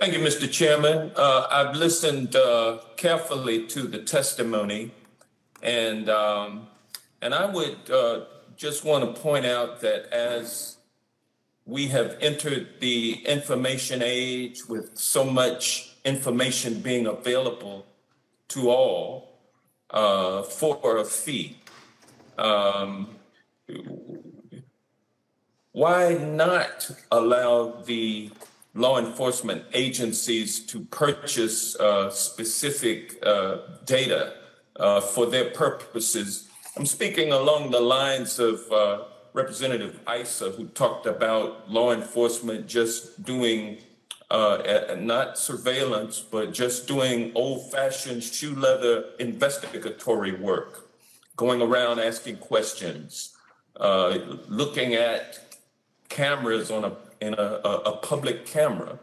Thank you, Mr. Chairman. Uh, I've listened uh, carefully to the testimony, and um, and I would uh, just want to point out that as we have entered the information age with so much information being available to all uh, for a fee, um, why not allow the law enforcement agencies to purchase uh, specific uh, data uh, for their purposes. I'm speaking along the lines of uh, Representative Issa, who talked about law enforcement just doing uh, not surveillance, but just doing old fashioned shoe leather investigatory work, going around asking questions, uh, looking at cameras on a in a, a, a public camera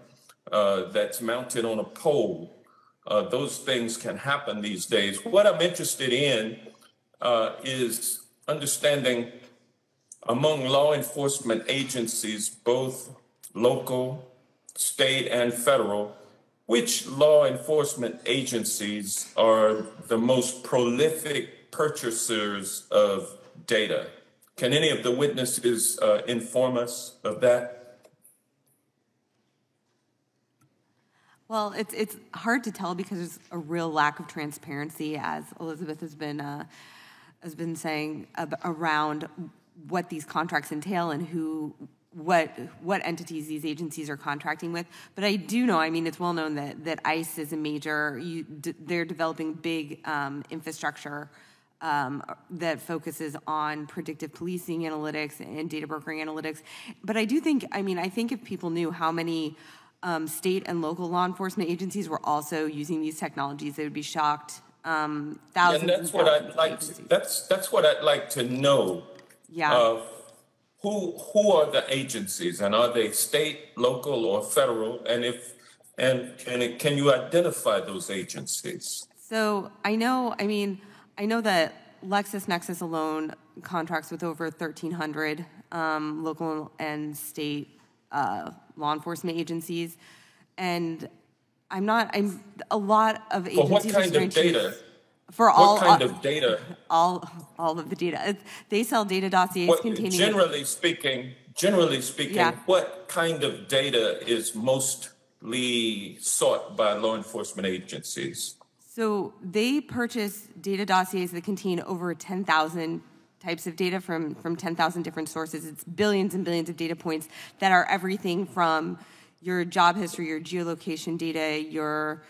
uh, that's mounted on a pole. Uh, those things can happen these days. What I'm interested in uh, is understanding among law enforcement agencies, both local, state, and federal, which law enforcement agencies are the most prolific purchasers of data? Can any of the witnesses uh, inform us of that? Well, it's it's hard to tell because there's a real lack of transparency, as Elizabeth has been uh, has been saying around what these contracts entail and who what what entities these agencies are contracting with. But I do know, I mean, it's well known that that ICE is a major. You, they're developing big um, infrastructure. Um, that focuses on predictive policing analytics and data brokering analytics. But I do think, I mean, I think if people knew how many um, state and local law enforcement agencies were also using these technologies, they would be shocked. Um, thousands. And that's and what I'd like. To, that's that's what I'd like to know. Yeah. Uh, who who are the agencies, and are they state, local, or federal? And if and can it, can you identify those agencies? So I know. I mean, I know that LexisNexis alone contracts with over 1,300 um, local and state uh, law enforcement agencies, and I'm not. I'm a lot of agencies. what kind of data? For all what kind of data? All all of the data. They sell data dossiers what, containing. Generally speaking, generally speaking, yeah. what kind of data is mostly sought by law enforcement agencies? So they purchase data dossiers that contain over 10,000 types of data from, from 10,000 different sources. It's billions and billions of data points that are everything from your job history, your geolocation data, your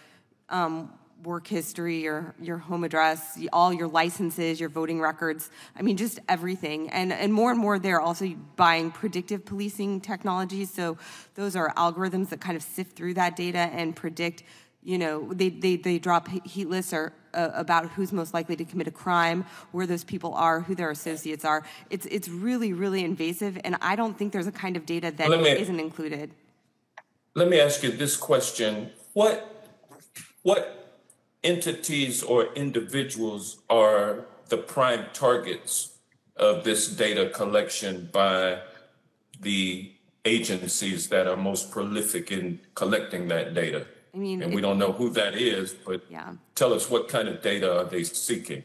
um, work history, your, your home address, all your licenses, your voting records. I mean, just everything. And, and more and more, they're also buying predictive policing technologies. So those are algorithms that kind of sift through that data and predict you know, they, they, they drop heat lists or, uh, about who's most likely to commit a crime, where those people are, who their associates are. It's, it's really, really invasive, and I don't think there's a kind of data that me, isn't included. Let me ask you this question. What, what entities or individuals are the prime targets of this data collection by the agencies that are most prolific in collecting that data? I mean, and we don't know who that is, but yeah. tell us what kind of data are they seeking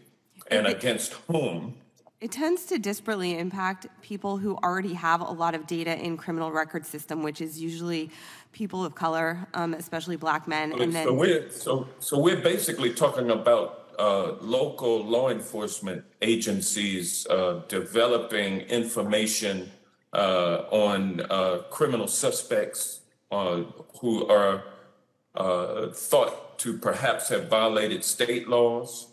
and it, against whom? It tends to disparately impact people who already have a lot of data in criminal record system, which is usually people of color, um, especially black men. and then, so we're so so we're basically talking about uh, local law enforcement agencies uh, developing information uh, on uh, criminal suspects uh, who are uh, thought to perhaps have violated state laws?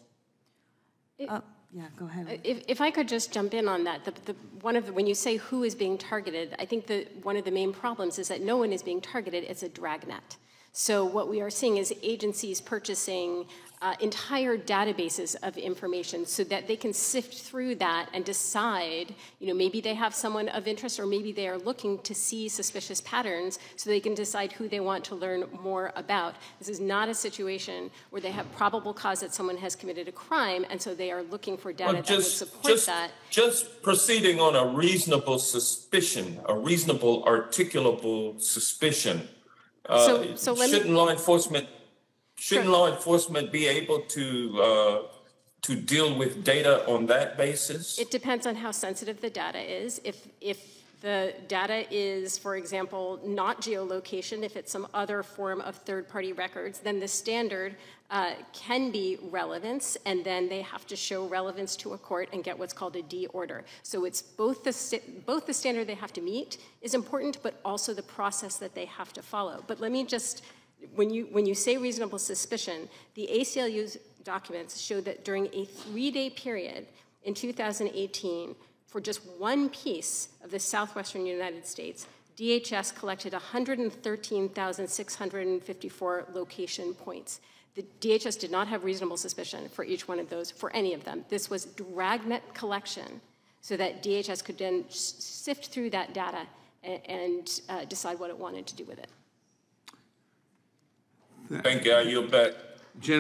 Uh, yeah, go ahead. If, if I could just jump in on that, the, the, one of the, when you say who is being targeted, I think that one of the main problems is that no one is being targeted. It's a dragnet. So what we are seeing is agencies purchasing uh, entire databases of information so that they can sift through that and decide, you know, maybe they have someone of interest or maybe they are looking to see suspicious patterns so they can decide who they want to learn more about. This is not a situation where they have probable cause that someone has committed a crime and so they are looking for data well, just, that would support just, that. Just proceeding on a reasonable suspicion, a reasonable articulable suspicion So, so let Shouldn't law enforcement, shouldn't Sure. law enforcement be able to, uh, to deal with data on that basis? it depends on how sensitive the data is. If, if the data is, for example, not geolocation, if it's some other form of third-party records, then the standard uh, can be relevance, and then they have to show relevance to a court and get what's called a D order. So it's both the, both the standard they have to meet is important, but also the process that they have to follow. But let me just, when you, when you say reasonable suspicion, the ACLU's documents show that during a three-day period in 2018, for just one piece of the southwestern United States, DHS collected 113,654 location points. The DHS did not have reasonable suspicion for each one of those, for any of them. This was dragnet collection so that DHS could then sift through that data a- and uh, decide what it wanted to do with it. Thank you, I yield back. Gentlemen,